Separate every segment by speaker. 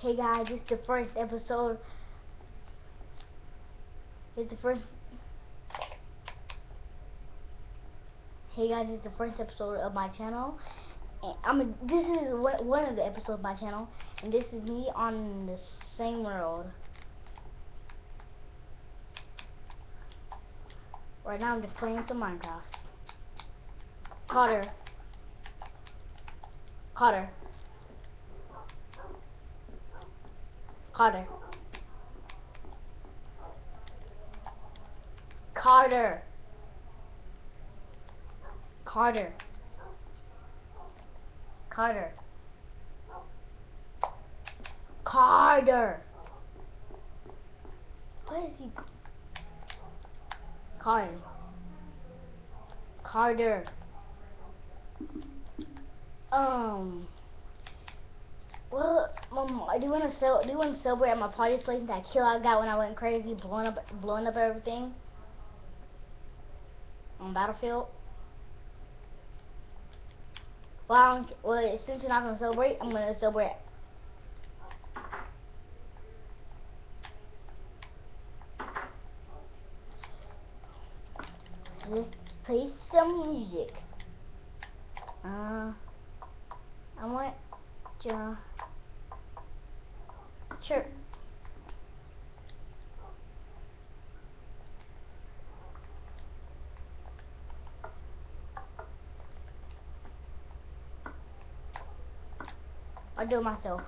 Speaker 1: Hey guys, this is the first episode. It's the first. Hey guys, is the first episode of my channel. And I'm a, this is one one of the episodes of my channel, and this is me on the same world. Right now, I'm just playing some Minecraft. Carter. Carter. Carter. Carter. Carter. Carter. Carter. What is he? Carter. Carter. Um. Well, Mom, do you want to sell? Do want to celebrate at my party place that kill I got when I went crazy, blowing up, blowing up everything on Battlefield? Well, I don't, well, since you're not gonna celebrate, I'm gonna celebrate. Let's play some music. Uh, I want to. Sure. I'll do it myself.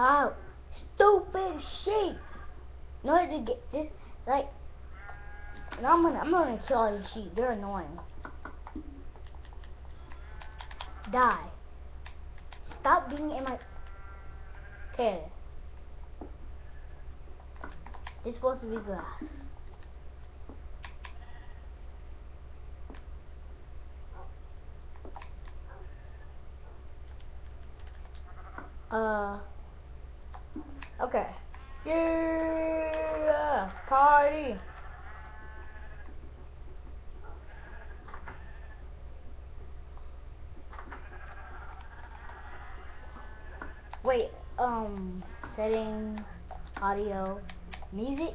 Speaker 1: Oh, stupid sheep! No, to get this, like, I'm gonna, I'm gonna kill all these sheep. They're annoying. Die. Stop being in my. Okay. It's supposed to be glass. Uh. Okay. Yeah! Party! Wait, um, settings, audio, music.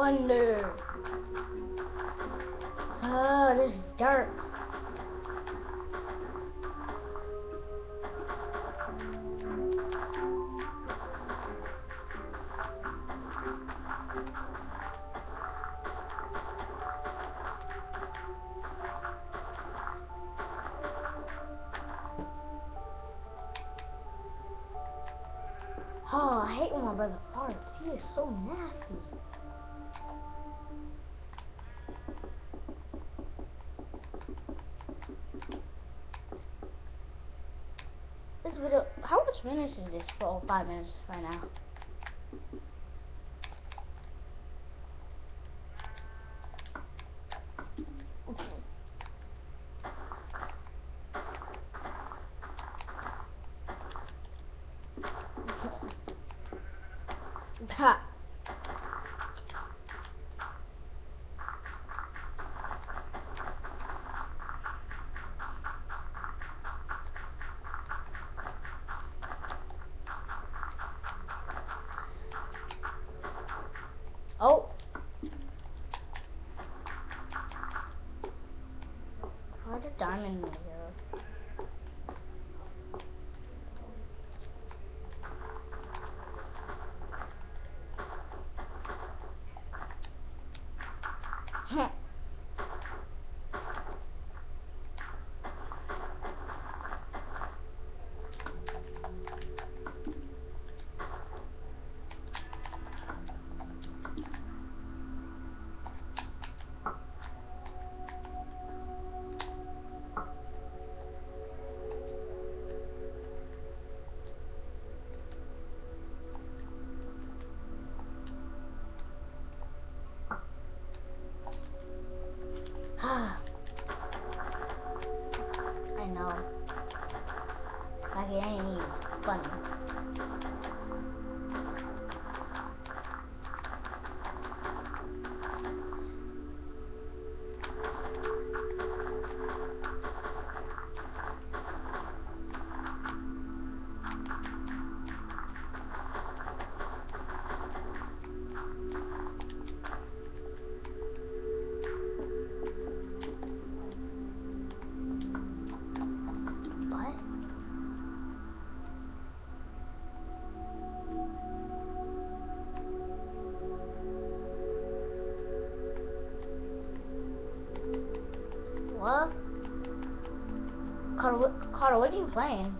Speaker 1: Wonder. Oh, this is dark. This video, how much minutes is this? For oh, five minutes right now. heck. What, what are you playing?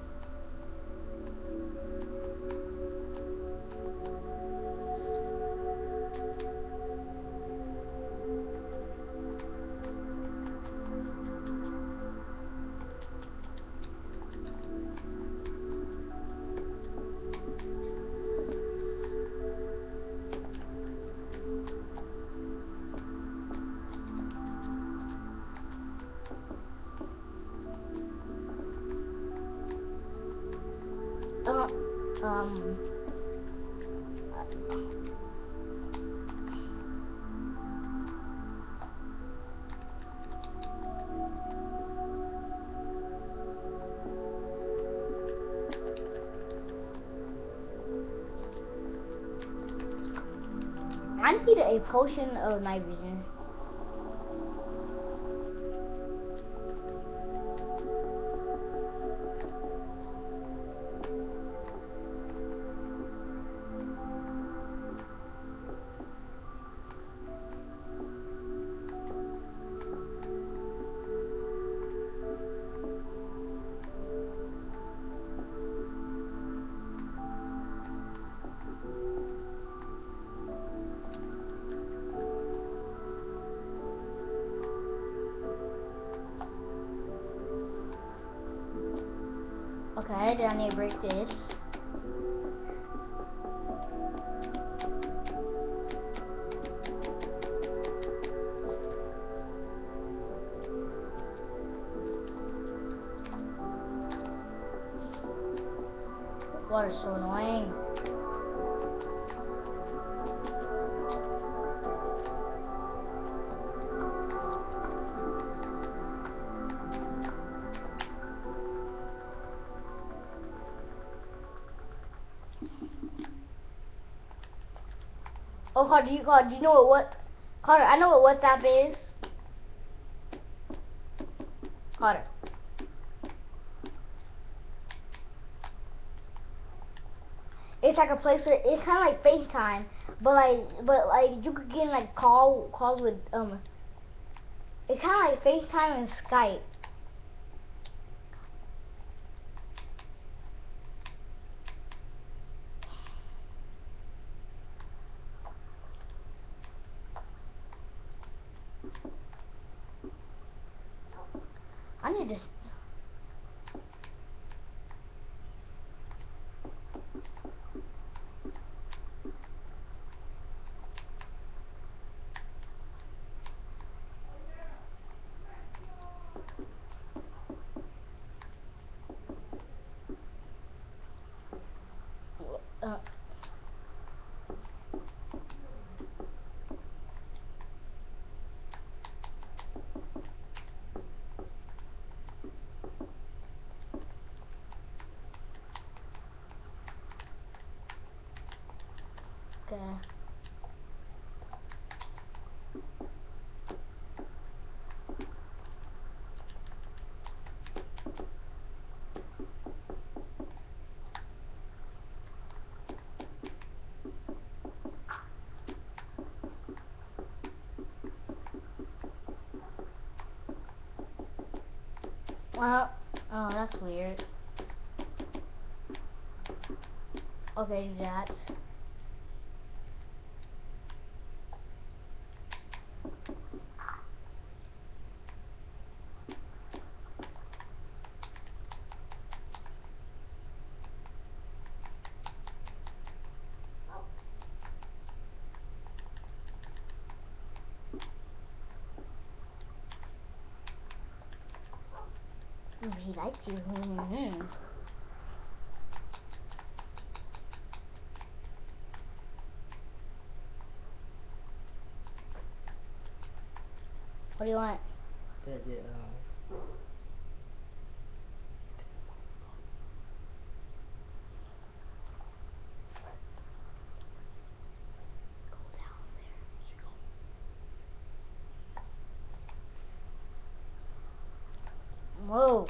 Speaker 1: Um. I need a potion of night vision. Okay, I need to break this. Water's so annoying. Carter, you Carter, do you know what, what Carter? I know what WhatsApp is. Carter. It's like a place where it's kind of like FaceTime, but like, but like you could get in like call calls with um. It's kind of like FaceTime and Skype. I need to. Uh, okay. Well, oh, that's weird. Okay, that. Ooh, he likes you. Mm-hmm. What do you want?
Speaker 2: That the um
Speaker 1: Whoa.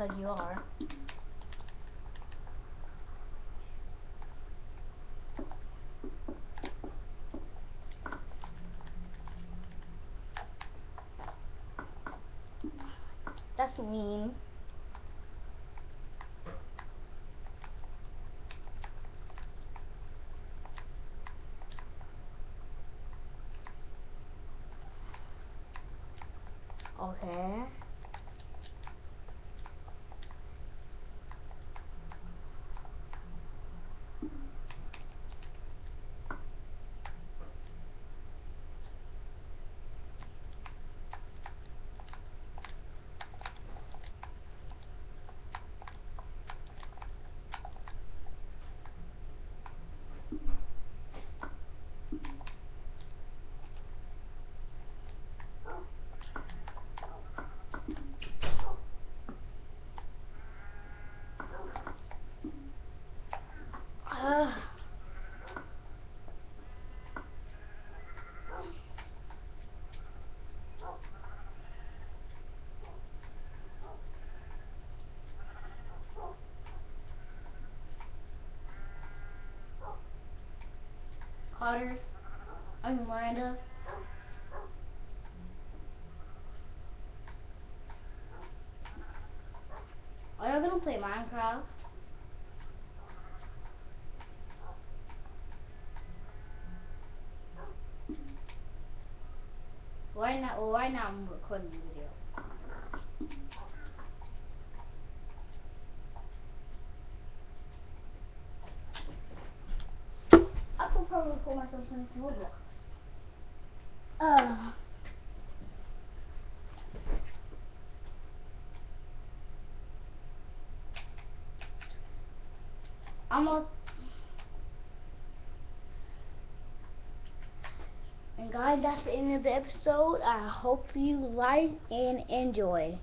Speaker 1: Cause you are. That's mean. Okay. Carter, I'm Miranda. Are you gonna play Minecraft? Why not? Why not I'm recording the video? I could probably myself Roblox. Uh. I'm. And guys, that's the end of the episode. I hope you like and enjoy.